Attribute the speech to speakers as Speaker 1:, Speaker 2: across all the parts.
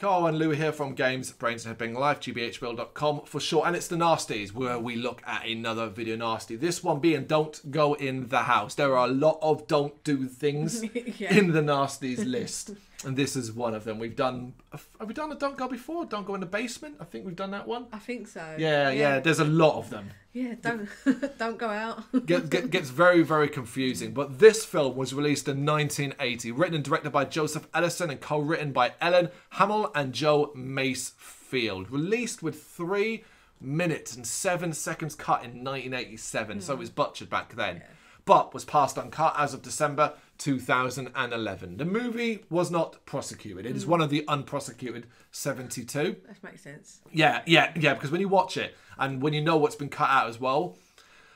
Speaker 1: Carl and Lou here from Games, Brains and Headbang Live, gbhbl.com for short. And it's the Nasties, where we look at another video nasty. This one being Don't Go in the House. There are a lot of don't do things
Speaker 2: Yeah.
Speaker 1: in the Nasties list. And this is one of them. We've done, have we done a Don't Go before? Don't Go in the Basement? I think we've done that one.
Speaker 2: I think so.
Speaker 1: Yeah, yeah, there's a lot of them.
Speaker 2: Yeah, don't don't go out.
Speaker 1: Get, get, gets very, very confusing. But this film was released in 1980, written and directed by Joseph Ellison and co-written by Ellen Hammill and Joe Masefield. Released with three minutes and seven seconds cut in 1987, so hmm. it was butchered back then. But was passed uncut as of December 2011. The movie was not prosecuted. It is mm. one of the unprosecuted 72.
Speaker 2: that makes sense.
Speaker 1: Yeah, yeah, yeah. Because when you watch it and when you know what's been cut out as well,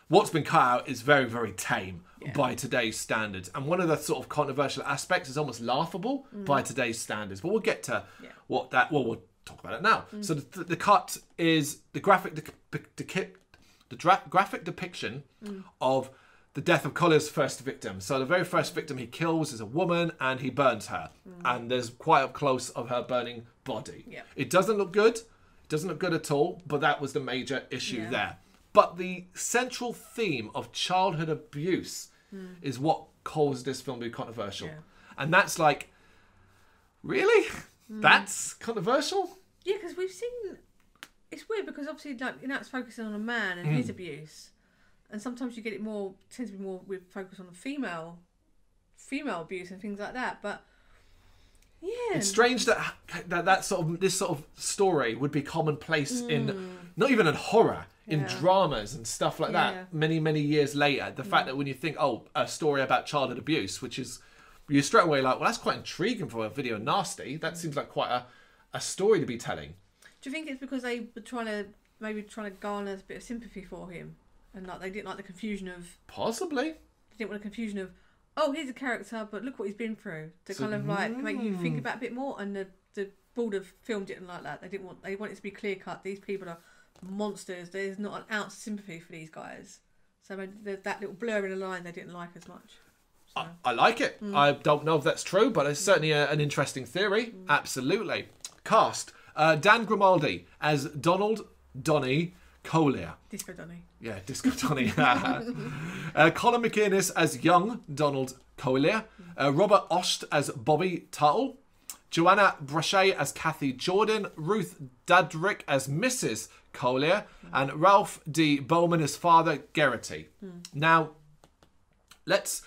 Speaker 1: what's been cut out is very, very tame by today's standards. And one of the sort of controversial aspects is almost laughable mm. by today's standards. But we'll get to
Speaker 2: Yeah.
Speaker 1: what that. Well, we'll talk about it now. Mm. So the, the cut is the graphic, the, the, the dra- graphic depiction of the death of Collier's first victim. So the very first victim he kills is a woman, and he burns her. Mm. And there's quite up close of her burning body.
Speaker 2: Yeah.
Speaker 1: It doesn't look good. It doesn't look good at all. But that was the major issue
Speaker 2: Yeah.
Speaker 1: there. But the central theme of childhood abuse mm. is what caused this film to be controversial.
Speaker 2: Yeah.
Speaker 1: And that's like, really? Mm. That's controversial?
Speaker 2: Yeah, because we've seen. It's weird because obviously, like you know, it's focusing on a man and
Speaker 1: Mm.
Speaker 2: his abuse, and sometimes you get it more tends to be more with focus on the female, female abuse and things like that. But yeah,
Speaker 1: It's strange that that, that sort of this sort of story would be commonplace in mm. not even in horror, in.
Speaker 2: Yeah.
Speaker 1: dramas and stuff like
Speaker 2: Yeah.
Speaker 1: that. Many many years later, the fact mm. that when you think, oh, a story about childhood abuse, which is you're straight away like, well, that's quite intriguing for a video nasty. That mm. seems like quite a a story to be telling.
Speaker 2: do you think it's because they were trying to maybe trying to garner a bit of sympathy for him, and like they didn't like the confusion of
Speaker 1: Possibly.
Speaker 2: they didn't want the confusion of oh here's a character but look what he's been through to
Speaker 1: So-
Speaker 2: kind of like make you
Speaker 1: Mm.
Speaker 2: think about it a bit more and the the board of film didn't like that they didn't want they want it to be clear cut these people are monsters there's not an ounce of sympathy for these guys so maybe there's that little blur in the line they didn't like as much so,
Speaker 1: I, I like it.
Speaker 2: Hmm.
Speaker 1: I don't know if that's true, but it's certainly a, an interesting theory.
Speaker 2: Hmm.
Speaker 1: Absolutely. Cast uh, Dan Grimaldi as Donald Donny Collier.
Speaker 2: disco Donny
Speaker 1: Yeah, Disco Donny. uh, Colin McInnes as young Donald Collier. Uh, Robert Osth as Bobby Tuttle. Johanna Brushay as Kathy Jordan. Ruth Dardick as Mrs. Collier. And Ralph D. Bowman as Father Geraghty. Now, let's,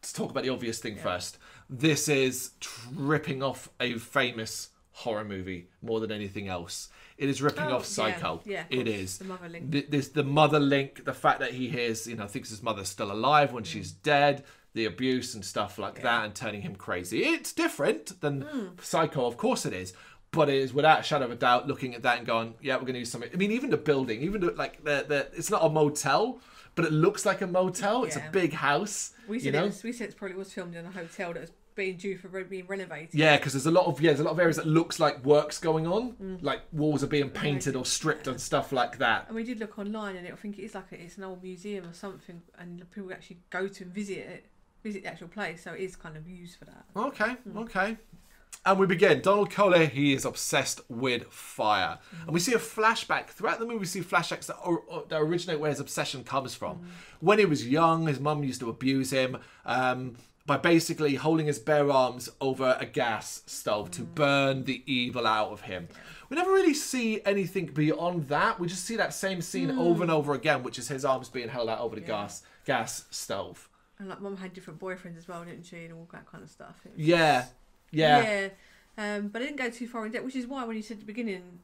Speaker 1: let's talk about the obvious thing first. This is tripping off a famous horror movie more than anything else. It is ripping
Speaker 2: Oh,
Speaker 1: off Psycho.
Speaker 2: yeah, yeah,
Speaker 1: it is.
Speaker 2: the mother link.
Speaker 1: Th- This the mother link, the fact that he hears, you know, thinks his mother's still alive when she's dead, the abuse and stuff like that, and turning him crazy. It's different than
Speaker 2: Hmm.
Speaker 1: Psycho, of course it is, but it is without a shadow of a doubt looking at that and going, yeah, we're going to use something. I mean, even the building, even the, like the the, it's not a motel, but it looks like a motel. It's a big house.
Speaker 2: we
Speaker 1: you
Speaker 2: said
Speaker 1: know.
Speaker 2: it was, we said it probably was filmed in a hotel that was being due for re- being renovated
Speaker 1: Yeah, because there's a lot of yeah, there's a lot of areas that looks like work's going on,
Speaker 2: Mm.
Speaker 1: like walls are being painted or stripped and stuff like that.
Speaker 2: And we did look online, and it, I think it is like a, it's an old museum or something, and people actually go to and visit it, visit the actual place. So it is kind of used for that.
Speaker 1: Okay, okay. And we begin. Donald Collier, he is obsessed with fire. And we see a flashback. Throughout the movie, we see flashbacks that, or, or, that originate where his obsession comes from. When he was young, his mum used to abuse him um, by basically holding his bare arms over a gas stove to burn the evil out of him. We never really see anything beyond that. We just see that same scene over and over again, which is his arms being held out over the
Speaker 2: Yeah.
Speaker 1: gas gas stove.
Speaker 2: And like, mum had different boyfriends as well, didn't she, and all that kind of stuff.
Speaker 1: Yeah, yeah.
Speaker 2: yeah. Um, but I didn't go too far in depth, which is why when you said at the beginning,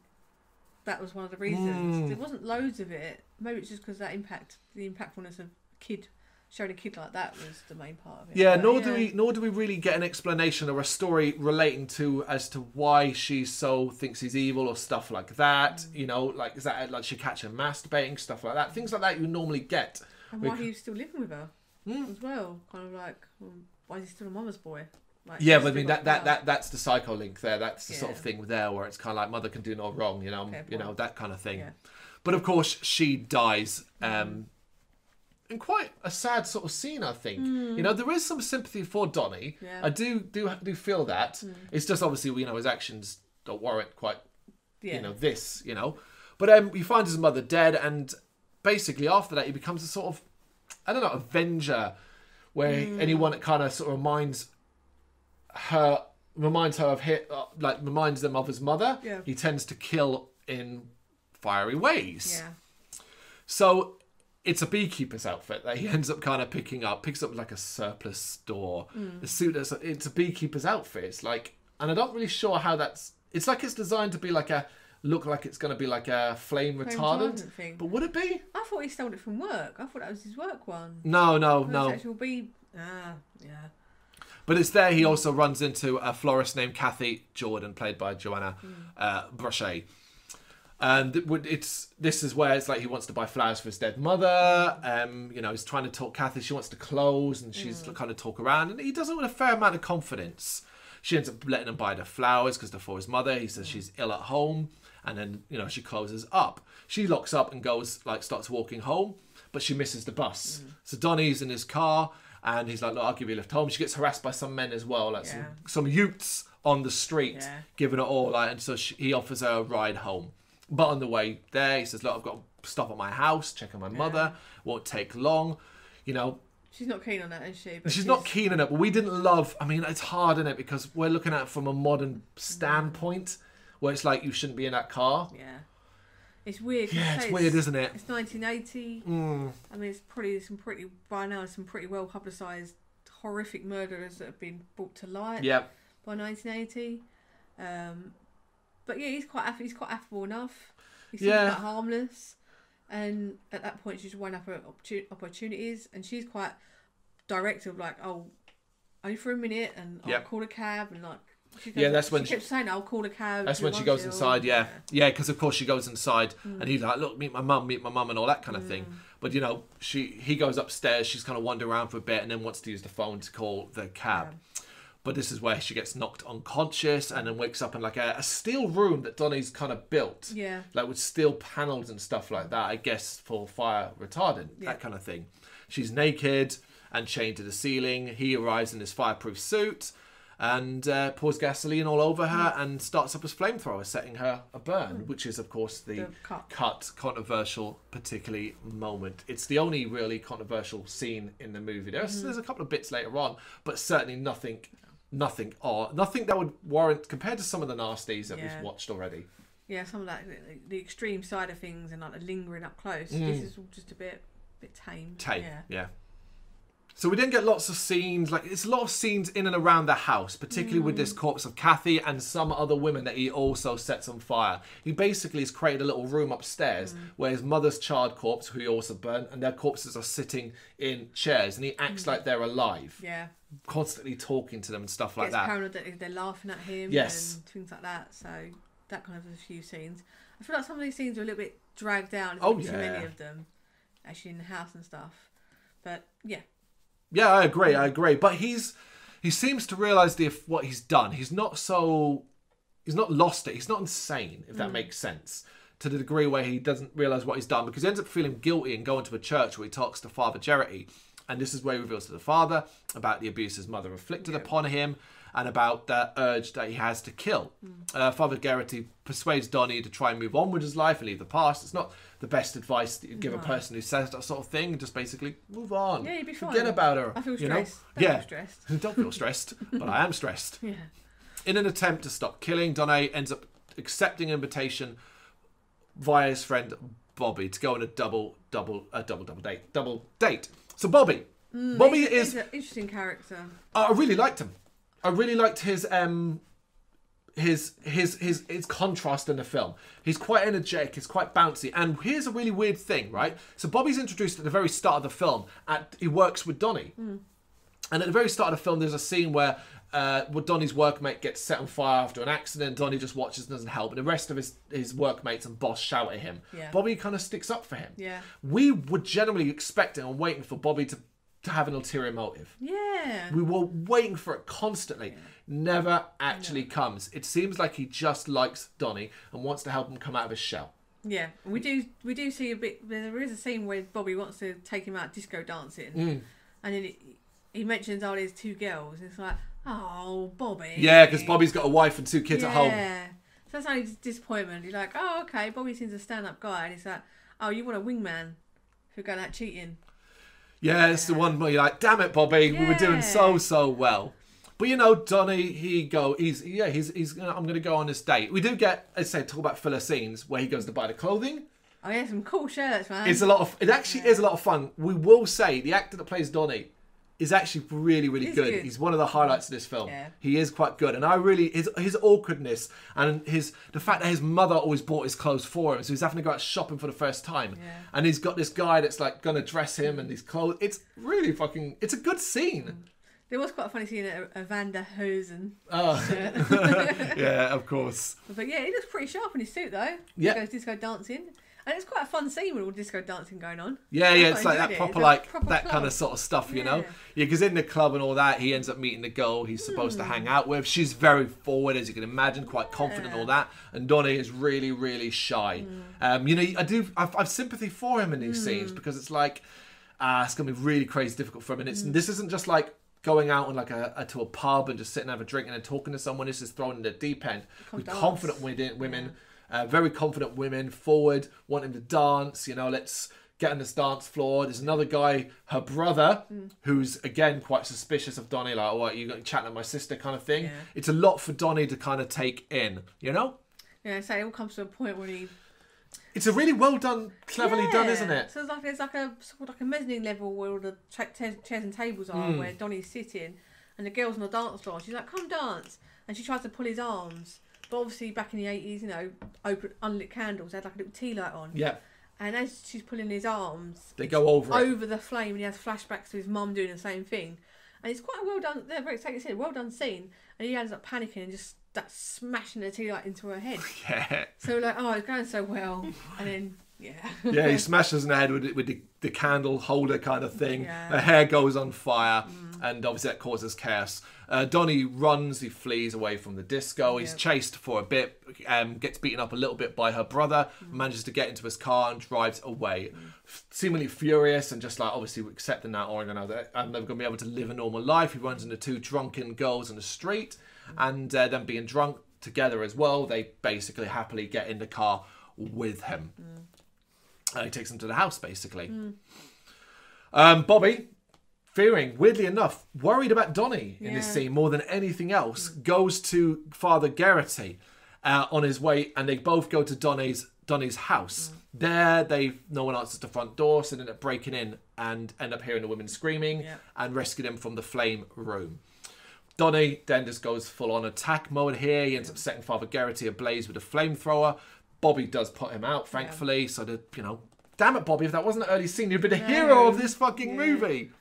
Speaker 2: that was one of the reasons.
Speaker 1: Mm.
Speaker 2: There wasn't loads of it. Maybe it's just because that impact, the impactfulness of kid showing a kid like that was the main part of it.
Speaker 1: Yeah,
Speaker 2: But,
Speaker 1: nor do we nor do we really get an explanation or a story relating to as to why she so thinks he's evil or stuff like that.
Speaker 2: Mm.
Speaker 1: You know, like is that like she catch him masturbating, stuff like that. Things like that you normally get.
Speaker 2: And why
Speaker 1: c-
Speaker 2: he was still living with her
Speaker 1: Mm.
Speaker 2: as well. Kind of like, well, why is he still a mama's boy? Like,
Speaker 1: Yeah, but I mean that, that that that's the psycho link there. That's the sort of thing there where it's kind of like mother can do no wrong, you know,
Speaker 2: Fair
Speaker 1: you know that kind of thing.
Speaker 2: Yeah.
Speaker 1: But of course, she dies. Um, in quite a sad sort of scene, I think. You know, there is some sympathy for Donny.
Speaker 2: Yeah.
Speaker 1: I do do do feel that. It's just obviously you know his actions don't warrant quite
Speaker 2: Yeah.
Speaker 1: you know this you know but um he finds his mother dead and basically after that he becomes a sort of i don't know avenger where
Speaker 2: Hmm.
Speaker 1: anyone that kind of sort of reminds her reminds her of hit uh, like reminds them of his mother
Speaker 2: Yeah.
Speaker 1: he tends to kill in fiery ways
Speaker 2: yeah.
Speaker 1: so it's a beekeeper's outfit that he ends up kind of picking up, picks up like a surplus store. The suit is it's a beekeeper's outfit. It's like, and I'm not really sure how that's. It's like it's designed to be like a look like it's going to be like a flame retardant.
Speaker 2: retardant thing.
Speaker 1: But would it be?
Speaker 2: I thought he stole it from work. I thought that was his work one.
Speaker 1: No, no, no.
Speaker 2: Actual bee. Ah, yeah.
Speaker 1: But it's there he also runs into a florist named Kathy Jordan, played by Joanna uh, Brushay. And it's this is where it's like he wants to buy flowers for his dead mother. Um, you know, he's trying to talk Kathy. She wants to close, and she's mm. kind of talk around, and he does it with a fair amount of confidence. She ends up letting him buy the flowers because they're for his mother. He says mm. she's ill at home, and then you know she closes up. She locks up and goes like starts walking home, but she misses the bus. Mm. So Donnie's in his car, and he's like, "Look, I'll give you a lift home." She gets harassed by some men as well, like
Speaker 2: Yeah.
Speaker 1: some some youths on the street,
Speaker 2: Yeah.
Speaker 1: giving it all. Like, and so she, he offers her a ride home. But on the way there, he says, "Look, I've got to stop at my house, check on my mother. Won't take long." You know,
Speaker 2: She's not keen on that, is she? But
Speaker 1: she's not keen on it, but we didn't love. I mean, it's hard in it because we're looking at it from a modern standpoint, where it's like you shouldn't be in that car.
Speaker 2: Yeah. It's weird. 'cause
Speaker 1: Yeah, it's
Speaker 2: say
Speaker 1: weird, isn't it?
Speaker 2: It's 1980.
Speaker 1: Mm.
Speaker 2: I mean, it's probably some pretty by now some pretty well publicised horrific murderers that have been brought to light
Speaker 1: Yeah,
Speaker 2: by 1980. Um, but yeah, he's quite aff- he's quite affable enough. He seems
Speaker 1: Yeah.
Speaker 2: quite harmless, and at that point she's weighing up her opportu- opportunities, and she's quite direct of like, oh, only for a minute, and I'll
Speaker 1: Yep.
Speaker 2: call a cab, and like. She
Speaker 1: Yeah, that's when
Speaker 2: she kept saying, "I'll call a cab."
Speaker 1: That's when she goes
Speaker 2: Roshill."
Speaker 1: inside, yeah. Yeah, because of course she goes inside
Speaker 2: Mm.
Speaker 1: and he's like, look, meet my mum, meet my mum and all that kind of thing. But, you know, she he goes upstairs, she's kind of wandering around for a bit and then wants to use the phone to call the cab. But this is where she gets knocked unconscious and then wakes up in like a, a steel room that Donnie's kind of built.
Speaker 2: Yeah.
Speaker 1: Like with steel panels and stuff like that, I guess for fire retardant,
Speaker 2: Yeah.
Speaker 1: that kind of thing. She's naked and chained to the ceiling. He arrives in his fireproof suit and uh, pours gasoline all over her and starts up his flamethrower, setting her a burn, which is, of course, the,
Speaker 2: The cut.
Speaker 1: cut controversial, particularly moment. It's the only really controversial scene in the movie. There's,
Speaker 2: Mm-hmm.
Speaker 1: there's a couple of bits later on, but certainly nothing, nothing, or nothing that would warrant compared to some of the nasties that
Speaker 2: Yeah.
Speaker 1: we've watched already.
Speaker 2: Yeah, some of that the, the extreme side of things and like the lingering up close.
Speaker 1: Mm.
Speaker 2: This is all just a bit bit tame.
Speaker 1: Tape,
Speaker 2: Yeah.
Speaker 1: yeah. So we didn't get lots of scenes, like it's a lot of scenes in and around the house, particularly with
Speaker 2: Mm.
Speaker 1: this corpse of Kathy and some other women that he also sets on fire. He basically has created a little room upstairs
Speaker 2: Mm.
Speaker 1: where his mother's charred corpse, who he also burnt, and their corpses are sitting in chairs, and he acts like they're alive,
Speaker 2: Mm. Yeah.
Speaker 1: constantly talking to them and stuff like that.
Speaker 2: paranoid that they're laughing at him
Speaker 1: Yes.
Speaker 2: and things like that. So that kind of a few scenes. I feel like some of these scenes are a little bit dragged down. There's
Speaker 1: Oh,
Speaker 2: bit too many of them actually in the house and stuff. But yeah.
Speaker 1: Yeah, I agree. I agree. But he's he seems to realize the what he's done. He's not so he's not lost it. He's not insane, if that mm. makes sense. To the degree where he doesn't realize what he's done, because he ends up feeling guilty and going to a church where he talks to Father Jerity, and this is where he reveals to the father about the abuse his mother inflicted upon him, and about the urge that he has to kill. Uh, Father Garrity persuades Donnie to try and move on with his life and leave the past. It's not the best advice that you give a person who says that sort of thing. Just basically move on.
Speaker 2: Yeah, you'd be
Speaker 1: Forget about her.
Speaker 2: I feel
Speaker 1: you know?
Speaker 2: stressed. Don't
Speaker 1: yeah.
Speaker 2: feel stressed.
Speaker 1: Don't feel stressed, but I am stressed.
Speaker 2: Yeah.
Speaker 1: In an attempt to stop killing, Donny ends up accepting an invitation via his friend Bobby to go on a double, double, a double, double date, double date. So Bobby, Bobby
Speaker 2: He's-
Speaker 1: is.
Speaker 2: he's an interesting character.
Speaker 1: I really liked him. I really liked his um his his his his contrast in the film. He's quite energetic, he's quite bouncy. And here's a really weird thing, right? So Bobby's introduced at the very start of the film at he works with Donnie. And at the very start of the film there's a scene where uh, where Donnie's workmate gets set on fire after an accident. Donnie just watches and doesn't help, and the rest of his, his workmates and boss shout at him.
Speaker 2: Yeah.
Speaker 1: Bobby kind of sticks up for him.
Speaker 2: Yeah.
Speaker 1: We were generally expecting and waiting for Bobby to, to have an ulterior motive.
Speaker 2: Yeah.
Speaker 1: We were waiting for it constantly. Never actually comes. It seems like he just likes Donnie and wants to help him come out of his shell.
Speaker 2: Yeah, we do we do see a bit. There is a scene where Bobby wants to take him out disco dancing,
Speaker 1: Mm.
Speaker 2: and then it, he mentions, "Oh, there's two girls." And it's like, "Oh, Bobby."
Speaker 1: Yeah, because Bobby's got a wife and two kids at home.
Speaker 2: Yeah. So that's only disappointment. You're like, oh, okay, Bobby seems a stand-up guy, and he's like, oh, you want a wingman who going out cheating?
Speaker 1: Yeah, it's the one where you're like, damn it, Bobby, we were doing so so well. But you know, Donny, he go, he's yeah, he's he's. Gonna, I'm going to go on this date. We do get, as I say, talk about filler scenes where he goes to buy the clothing.
Speaker 2: Oh yeah, some cool shirts, man.
Speaker 1: It's a lot of. It actually is a lot of fun. We will say the actor that plays Donny is actually really really
Speaker 2: He's
Speaker 1: good.
Speaker 2: good.
Speaker 1: He's one of the highlights of this film.
Speaker 2: Yeah.
Speaker 1: He is quite good, and I really his his awkwardness and his the fact that his mother always bought his clothes for him, so he's having to go out shopping for the first time,
Speaker 2: Yeah.
Speaker 1: and he's got this guy that's like gonna dress him and his clothes. It's really fucking. It's a good scene. Mm.
Speaker 2: There was quite a funny scene at a Vander Hosen
Speaker 1: Oh, yeah, of course.
Speaker 2: but yeah, he looks pretty sharp in his suit though.
Speaker 1: Yeah.
Speaker 2: He goes disco dancing. And it's quite a fun scene with all disco dancing going on.
Speaker 1: Yeah, yeah, it's like that proper,
Speaker 2: It's a
Speaker 1: like
Speaker 2: proper
Speaker 1: that kind of sort of stuff, you know.
Speaker 2: Yeah.
Speaker 1: Yeah, because in the club and all that, he ends up meeting the girl he's supposed to hang out with. She's very forward, as you can imagine, quite confident, and all that. And Donny is really, really shy. Um, you know, I do, I've, I've sympathy for him in these scenes because it's like, ah, it's gonna be really crazy difficult for him. And it's this isn't just like going out and like a, a to a pub and just sitting and have a drink and then talking to someone. This is thrown in the deep end with confident women, women uh, very confident women, forward, wanting to dance. You know, let's get on this dance floor. There's another guy, her brother, who's again quite suspicious of Donny, like, "Oh, you got chatting to my sister," kind of thing.
Speaker 2: Yeah.
Speaker 1: It's a lot for Donny to kind of take in. You know,
Speaker 2: Yeah, so it all comes to a point where he
Speaker 1: it's a really well done, cleverly done, isn't it?
Speaker 2: So it's like it's like a sort of like a mezzanine level where all the tra- chairs and tables are,
Speaker 1: Hmm.
Speaker 2: where Donny's sitting, and the girls on the dance floor. She's like, "Come dance," and she tries to pull his arms. But obviously, back in the eighties, you know, open unlit candles. They had like a little tea light on,
Speaker 1: Yeah,
Speaker 2: and as she's pulling his arms
Speaker 1: they go over it.
Speaker 2: over the flame, and he has flashbacks to his mum doing the same thing. And it's quite a well done. They're very taking scene, well done scene. And he ends up panicking and just that smashing the tea light into her head.
Speaker 1: Yeah,
Speaker 2: So like, oh, it's going so well, and then yeah.
Speaker 1: yeah. He smashes in the head with with the, the candle holder kind of thing.
Speaker 2: Yeah.
Speaker 1: Her hair goes on fire, and obviously that causes chaos. Uh, Donny runs, he flees away from the disco. He's
Speaker 2: Yep.
Speaker 1: chased for a bit, um, gets beaten up a little bit by her brother,
Speaker 2: Mm.
Speaker 1: manages to get into his car and drives away. F- Seemingly furious and just like obviously accepting that, or know, I'm never going to be able to live a normal life. He runs into two drunken girls in the street, and uh, them being drunk together as well, they basically happily get in the car with him. And he takes them to the house basically. Um, Bobby, fearing, weirdly enough, worried about Donny in this scene more than anything else, goes to Father Garrity uh, on his way, and they both go to Donny's Donny's house. There, they no one answers the front door, so they end up breaking in and end up hearing the women screaming
Speaker 2: Yeah.
Speaker 1: and rescue them from the flame room. Donny then just goes full on attack mode here. He ends up setting Father Garrity ablaze with a flamethrower. Bobby does put him out, thankfully. So that you know, damn it, Bobby, if that wasn't an early scene, you'd be the hero of this fucking
Speaker 2: Yeah.
Speaker 1: movie.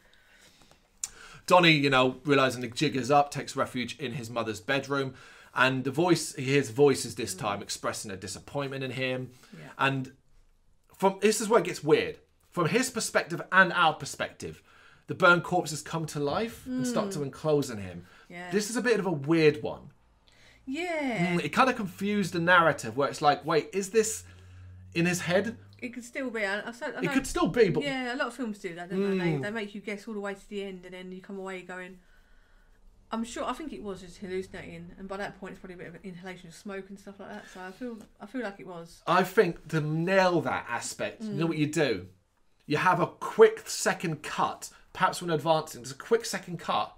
Speaker 1: Donny, you know, realizing the jig is up, takes refuge in his mother's bedroom, and the voice he hears voices this mm. time expressing a disappointment in him.
Speaker 2: Yeah.
Speaker 1: And from this is where it gets weird. From his perspective and our perspective, the burned corpses come to life and start to mm. enclose in him.
Speaker 2: Yeah.
Speaker 1: This is a bit of a weird one.
Speaker 2: Yeah.
Speaker 1: It kind of confused the narrative where it's like, wait, is this in his head?
Speaker 2: It could still be. I, I, I
Speaker 1: It could still be, but
Speaker 2: Yeah, a lot of films do that, don't they?
Speaker 1: Mm.
Speaker 2: they? They make you guess all the way to the end, and then you come away going. I'm sure. I think it was just hallucinating, and by that point, it's probably a bit of inhalation of smoke and stuff like that. So I feel, I feel like it was.
Speaker 1: I think to nail that aspect, you know
Speaker 2: Mm.
Speaker 1: what you do? You have a quick second cut, perhaps when advancing, there's a quick second cut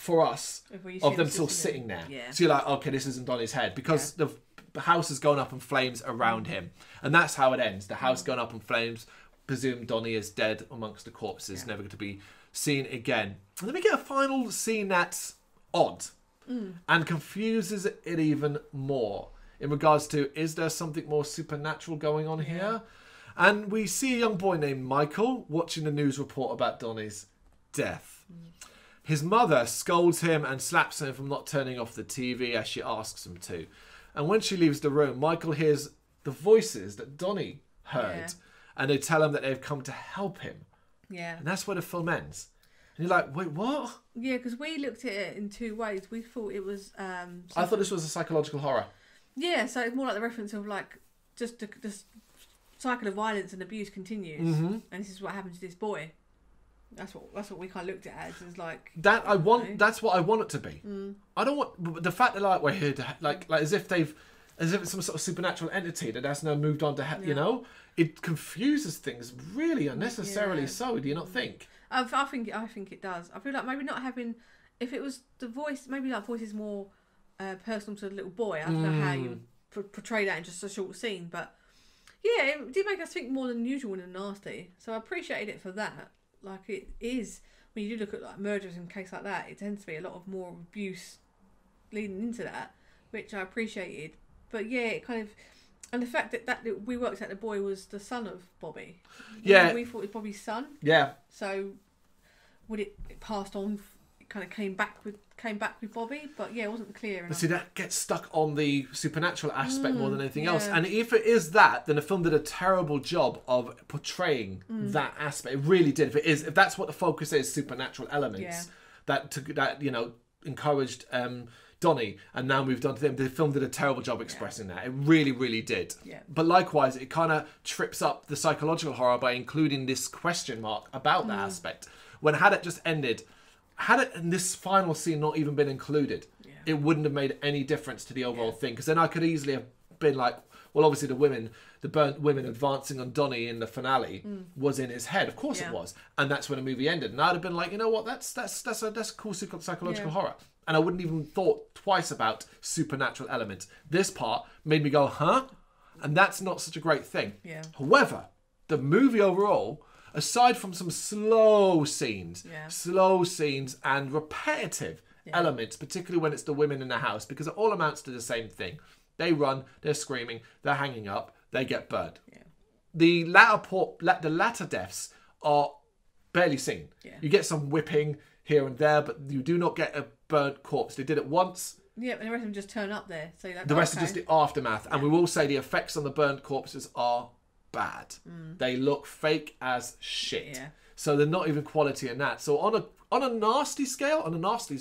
Speaker 1: for us of them still
Speaker 2: sitting there. Yeah.
Speaker 1: So you're like, okay, this isn't Donny's head because the house has gone up in flames around him, and that's how it ends. The
Speaker 2: Mm.
Speaker 1: house gone up in flames. Presume Donny is dead amongst the corpses,
Speaker 2: Yeah.
Speaker 1: never to be seen again. And then we get a final scene that's odd
Speaker 2: Mm.
Speaker 1: and confuses it even more in regards to is there something more supernatural going on here? And we see a young boy named Michael watching the news report about Donny's death. His mother scolds him and slaps him for not turning off the TV as she asks him to. And when she leaves the room, Michael hears the voices that Donny heard,
Speaker 2: Yeah.
Speaker 1: and they tell him that they've come to help him.
Speaker 2: Yeah.
Speaker 1: And that's where the film ends. And you're like, wait, what?
Speaker 2: Yeah, because we looked at it in two ways. We thought it was. um
Speaker 1: I thought this was a psychological horror.
Speaker 2: Yeah, so it's more like the reference of like just the, the cycle of violence and abuse continues,
Speaker 1: Mm-hmm.
Speaker 2: and this is what happened to this boy. That's what that's what we kind of looked at as is like.
Speaker 1: That I want.
Speaker 2: Okay.
Speaker 1: That's what I want it to be.
Speaker 2: Mm.
Speaker 1: I don't want the fact that like we're here to like like as if they've as if it's some sort of supernatural entity that has now moved on to, he- you know, it confuses things really unnecessarily.
Speaker 2: Yeah.
Speaker 1: So, do you not think?
Speaker 2: I, I think I think it does. I feel like maybe not having, if it was the voice, maybe that voice is more uh, personal to the little boy. I don't know how
Speaker 1: Mm.
Speaker 2: you p- portray that in just a short scene, but yeah, it did make us think more than usual in the nasty. So I appreciated it for that. Like it is when you do look at like murders in case like that, it tends to be a lot of more abuse leading into that, which I appreciated. But yeah, it kind of. And the fact that, that we worked out the boy was the son of Bobby.
Speaker 1: Yeah.
Speaker 2: We thought it was Bobby's son.
Speaker 1: Yeah,
Speaker 2: So would it, it passed on? It kind of came back with came back with Bobby, but yeah, it wasn't clear
Speaker 1: But see, that gets stuck on the supernatural aspect more than anything else.
Speaker 2: Mm.
Speaker 1: And if it is that, then the film did a terrible job of portraying
Speaker 2: Mm.
Speaker 1: that aspect. It really did. If it is, if that's what the focus is, supernatural elements
Speaker 2: Yeah.
Speaker 1: that took that you know encouraged um, Donnie and now moved on to them. The film did a terrible job expressing that. It really, really did.
Speaker 2: Yeah.
Speaker 1: But likewise, it kind of trips up the psychological horror by including this question mark about
Speaker 2: Mm.
Speaker 1: that aspect. When had it just ended, had it in this final scene not even been included,
Speaker 2: Yeah.
Speaker 1: it wouldn't have made any difference to the overall thing. Because then I could easily have been like, well, obviously the women, the burnt women advancing on Donnie in the finale was in his head. Of course
Speaker 2: Mm. Yeah.
Speaker 1: it was, and that's when the movie ended. And I'd have been like, you know what, that's that's that's a that's a cool psychological
Speaker 2: Yeah.
Speaker 1: horror. And I wouldn't even thought twice about supernatural elements. This part made me go, huh? And that's not such a great thing.
Speaker 2: Yeah.
Speaker 1: However, the movie overall, aside from some slow scenes,
Speaker 2: Yeah.
Speaker 1: slow scenes and repetitive elements, particularly when it's the women in the house, because it all amounts to the same thing. They run, they're screaming, they're hanging up, they get burned.
Speaker 2: Yeah.
Speaker 1: The latter port, the latter deaths are barely seen.
Speaker 2: Yeah.
Speaker 1: You get some whipping here and there, but you do not get a burnt corpse. They did it once.
Speaker 2: Yeah, and the rest of them just turn up there. So
Speaker 1: The rest
Speaker 2: okay.
Speaker 1: is just the aftermath, and we will say the effects on the burnt corpses are bad. They look fake as shit.
Speaker 2: Mm. Yeah.
Speaker 1: So they're not even quality in that. So on a on a nasty scale, on a nasty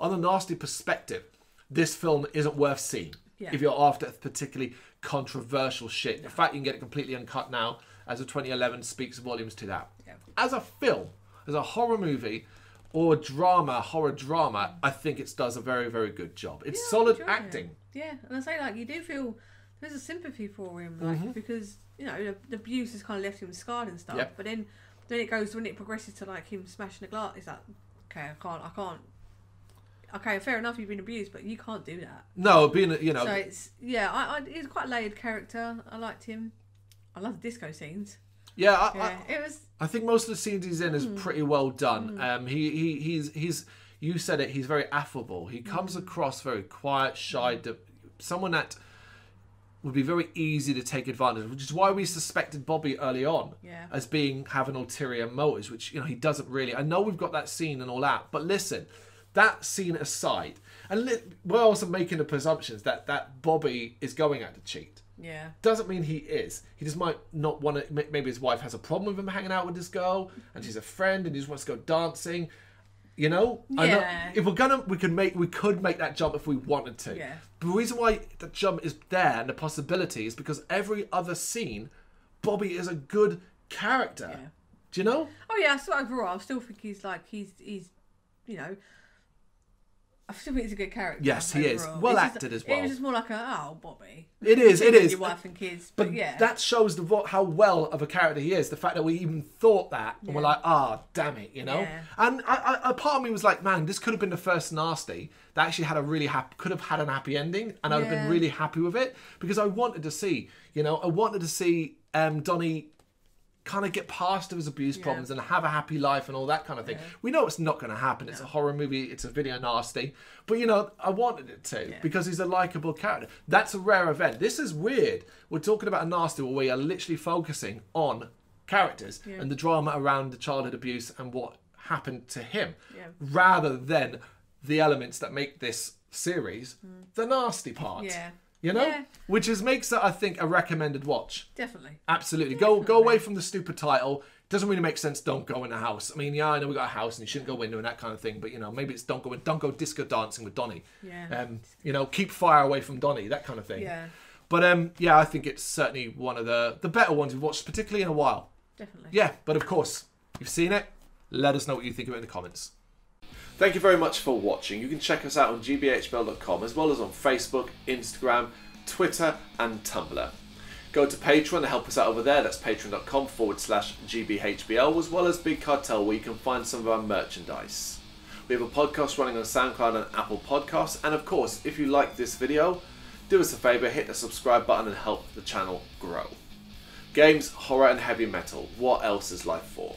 Speaker 1: on a nasty perspective, this film isn't worth seeing
Speaker 2: Yeah.
Speaker 1: if you're after particularly controversial shit. The fact you can get it completely uncut now, as of 2011, speaks volumes to that.
Speaker 2: Yeah.
Speaker 1: As a film, as a horror movie. Or drama, horror drama, I think it does a very, very good job. It's
Speaker 2: Yeah,
Speaker 1: solid
Speaker 2: enjoyed it.
Speaker 1: acting.
Speaker 2: Yeah, and I say like you do feel there's a sympathy for him, like
Speaker 1: Mm-hmm.
Speaker 2: because you know the, the abuse has kind of left him scarred and stuff.
Speaker 1: Yep.
Speaker 2: But then then it goes when it progresses to like him smashing the glass. It's like okay, I can't, I can't. Okay, fair enough, you've been abused, but you can't do that.
Speaker 1: No, being you know,
Speaker 2: So it's yeah, I, I he's quite a layered character. I liked him. I love the disco scenes.
Speaker 1: yeah, I,
Speaker 2: Yeah, it was
Speaker 1: I, I think most of the scenes he's in is
Speaker 2: Hmm.
Speaker 1: pretty well done. Um, he, he he's he's you said it. He's very affable. He comes
Speaker 2: Hmm.
Speaker 1: across very quiet, shy, de- someone that would be very easy to take advantage of, which is why we suspected Bobby early on
Speaker 2: Yeah.
Speaker 1: as being having ulterior motives, which you know he doesn't really. I know we've got that scene and all that, but listen, that scene aside, and li- we're also making the presumptions that that Bobby is going out to cheat
Speaker 2: yeah,
Speaker 1: doesn't mean he is. He just might not want to. Maybe his wife has a problem with him hanging out with this girl, and she's a friend, and he just wants to go dancing. You know,
Speaker 2: Yeah.
Speaker 1: if we're gonna, we could make we could make that jump if we wanted to.
Speaker 2: Yeah.
Speaker 1: But the reason why the jump is there and the possibility is because every other scene, Bobby is a good character.
Speaker 2: Yeah.
Speaker 1: Do you know?
Speaker 2: Oh yeah, so overall, I still think he's like he's he's, you know, I still think he's a good character.
Speaker 1: Yes, he is. Well
Speaker 2: It's just-
Speaker 1: acted as
Speaker 2: It
Speaker 1: well.
Speaker 2: was just more like a oh Bobby.
Speaker 1: It is, it is.
Speaker 2: Your wife and kids, but,
Speaker 1: But
Speaker 2: yeah,
Speaker 1: that shows the how well of a character he is. The fact that we even thought that, and we're like, ah, damn it, you know.
Speaker 2: Yeah.
Speaker 1: And I, I, a part of me was like, man, this could have been the first nasty that actually had a really happy, could have had an happy ending, and I'd have been really happy with it because I wanted to see, you know, I wanted to see um, Donnie kind of get past his abuse
Speaker 2: Yeah.
Speaker 1: problems and have a happy life and all that kind of thing. We know it's not going to happen. It's a horror movie. It's a video nasty. But you know, I wanted it to
Speaker 2: Yeah.
Speaker 1: because he's a likable character. That's a rare event. This is weird. We're talking about a nasty where we are literally focusing on characters
Speaker 2: Yeah.
Speaker 1: and the drama around the childhood abuse and what happened to him,
Speaker 2: Yeah.
Speaker 1: rather than the elements that make this series the nasty part.
Speaker 2: Mm. Yeah.
Speaker 1: You know,
Speaker 2: Yeah.
Speaker 1: which is makes it, I think, a recommended watch.
Speaker 2: definitely.
Speaker 1: Absolutely. Go go away from the stupid title. Doesn't really make sense. Don't go in a house. I mean, yeah, I know we got a house and you shouldn't go into and that kind of thing. But you know, maybe it's don't go in. Don't go disco dancing with Donny.
Speaker 2: Yeah.
Speaker 1: Um, you know, keep fire away from Donny. That kind of thing.
Speaker 2: Yeah,
Speaker 1: But um, yeah, I think it's certainly one of the the better ones we've watched, particularly in a while.
Speaker 2: definitely.
Speaker 1: Yeah, but of course, you've seen it. Let us know what you think of it in the comments. Thank you very much for watching. You can check us out on gbhbl.com as well as on Facebook, Instagram, Twitter, and Tumblr. Go to Patreon to help us out over there. That's patreon.com forward slash GBHBL, as well as Big Cartel, where you can find some of our merchandise. We have a podcast running on SoundCloud and Apple Podcasts. And of course, if you like this video, do us a favour, hit the subscribe button and help the channel grow. Games, horror, and heavy metal. What else is life for?